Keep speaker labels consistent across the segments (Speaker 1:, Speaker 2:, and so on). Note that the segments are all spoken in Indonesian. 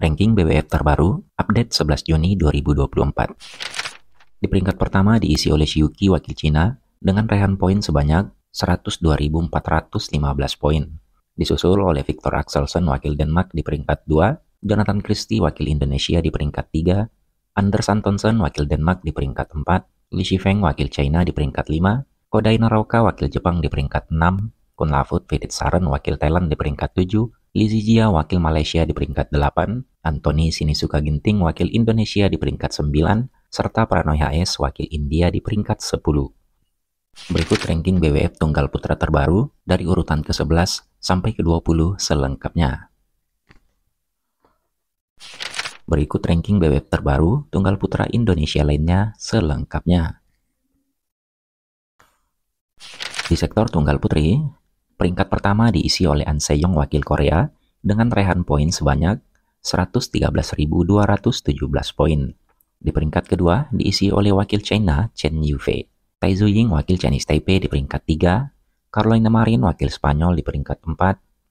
Speaker 1: Ranking BWF terbaru, update 11 Juni 2024. Di peringkat pertama diisi oleh Shiyuki wakil Cina dengan raihan poin sebanyak 102.415 poin. Disusul oleh Victor Axelsen wakil Denmark di peringkat 2, Jonathan Christie wakil Indonesia di peringkat 3, Anders Antonsen wakil Denmark di peringkat 4, Li Shifeng wakil China di peringkat 5, Kodai Naroka wakil Jepang di peringkat 6, Kun Lafut Vidit Saren wakil Thailand di peringkat 7, Li Zijia wakil Malaysia di peringkat 8, Anthony Sinisuka Ginting wakil Indonesia di peringkat 9, serta Pranoy HS wakil India di peringkat 10. Berikut ranking BWF Tunggal Putra terbaru dari urutan ke-11 sampai ke-20 selengkapnya. Berikut ranking BWF terbaru Tunggal Putra Indonesia lainnya selengkapnya. Di sektor Tunggal Putri, Peringkat pertama diisi oleh An Seyong wakil Korea dengan raihan poin sebanyak 113.217 poin. Di peringkat kedua diisi oleh wakil China Chen Yufei. Tai Zuying wakil Chinese Taipei di peringkat 3, Carolina Marin wakil Spanyol di peringkat 4,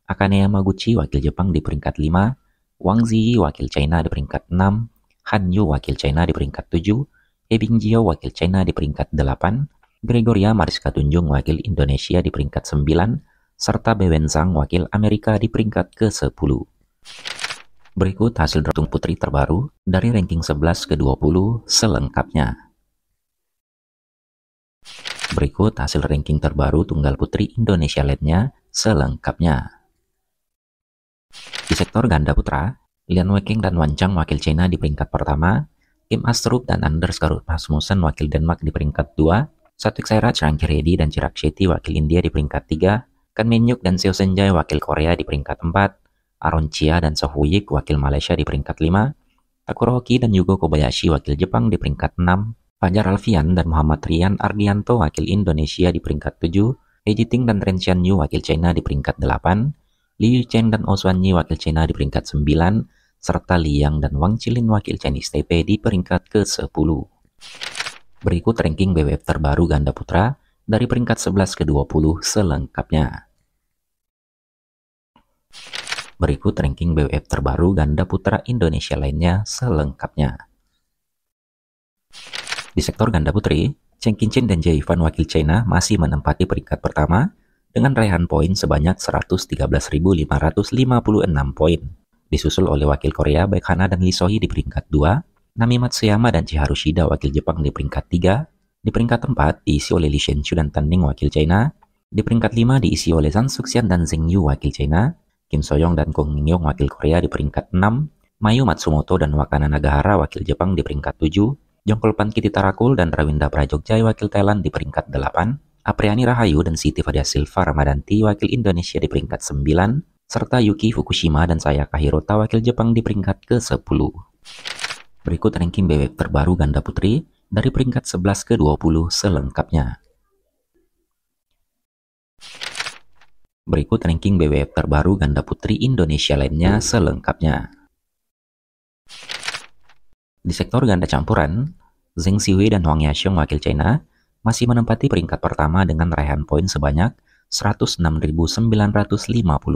Speaker 1: Akane Yamaguchi wakil Jepang di peringkat 5, Wang Ziyi wakil China di peringkat 6, Han Yu wakil China di peringkat 7, He Bingjie wakil China di peringkat 8, Gregoria Mariska Tunjung wakil Indonesia di peringkat 9, serta Bewenzang wakil Amerika di peringkat ke-10. Berikut hasil drum putri terbaru dari ranking 11 ke 20 selengkapnya. Berikut hasil ranking terbaru tunggal putri Indonesia lainnya selengkapnya. Di sektor ganda putra, Lian Weking dan Wan Chang wakil China di peringkat pertama, Kim Astrup dan Anders Karut Rasmussen wakil Denmark di peringkat 2, Satvik Sairat, Rangki Reddy, dan Chirag Shetty wakil India di peringkat 3, Kan Minyuk dan Seo Senjai wakil Korea di peringkat 4, Aaron Chia dan Soh Huyik wakil Malaysia di peringkat 5, Takuro Hoki dan Yugo Kobayashi wakil Jepang di peringkat 6, Fajar Alfian dan Muhammad Rian Ardianto wakil Indonesia di peringkat 7, He Jiting dan Ren Xianyu wakil China di peringkat 8, Li Yucheng dan Oswan Yi wakil China di peringkat 9, serta Liang dan Wang Chilin wakil Chinese Taipei di peringkat ke-10. Berikut ranking BWF terbaru ganda putra dari peringkat 11 ke 20 selengkapnya. Berikut ranking BWF terbaru ganda putra Indonesia lainnya selengkapnya. Di sektor ganda putri, Cheng Qinchin dan Jie Ivan wakil China masih menempati peringkat pertama dengan raihan poin sebanyak 113.556 poin. Disusul oleh wakil Korea Baek Hana dan Lee Sohee di peringkat 2, Nami Matsuyama dan Chiharu Shida wakil Jepang di peringkat 3, di peringkat 4 diisi oleh Lee Shenchu dan Tan Ning wakil China, di peringkat 5 diisi oleh Zhang Suxian dan Zheng Yu wakil China, Kim Soyoung dan Kong Min Young wakil Korea di peringkat 6, Mayu Matsumoto dan Wakana Nagahara wakil Jepang di peringkat 7, Jongkolpan Tarakul dan Rawinda Prajogjai wakil Thailand di peringkat 8, Apriani Rahayu dan Siti Fadia Silva Ramadanti wakil Indonesia di peringkat 9, serta Yuki Fukushima dan Sayaka Hirota wakil Jepang di peringkat ke-10. Berikut ranking BWF terbaru ganda putri dari peringkat 11 ke 20 selengkapnya. Berikut ranking BWF terbaru ganda putri Indonesia lainnya selengkapnya. Di sektor ganda campuran, Zheng Siwei dan Huang Yaxiong wakil China masih menempati peringkat pertama dengan raihan poin sebanyak 106.950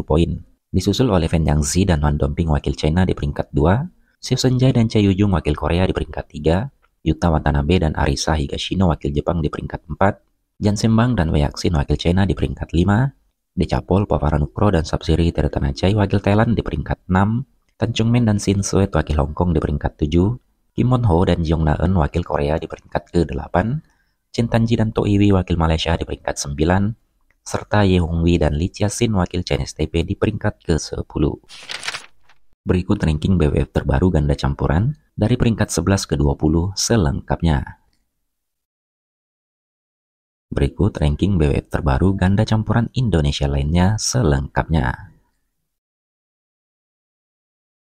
Speaker 1: poin. Disusul oleh Fen Yangzi dan Wan Domping wakil China di peringkat 2, Xiu Senjai dan Cha Yujung wakil Korea di peringkat 3, Yuta Watanabe dan Arisa Higashino wakil Jepang di peringkat 4, Jan Sembang dan Wei Yaxin wakil China di peringkat 5, Decapol, Paparanukro, dan Sapsiri Teritanajai wakil Thailand di peringkat 6, Tan Chung Min dan Sin Suet wakil Hong Kong di peringkat 7, Kim Mon Ho dan Jong Na Eun wakil Korea di peringkat ke-8, Chin Tanji dan To Iwi wakil Malaysia di peringkat 9, serta Ye Hong Wei dan Li Chia Sin wakil Chinese Taipei di peringkat ke-10. Berikut ranking BWF terbaru ganda campuran dari peringkat 11 ke 20 selengkapnya. Berikut ranking BWF terbaru ganda campuran Indonesia lainnya selengkapnya.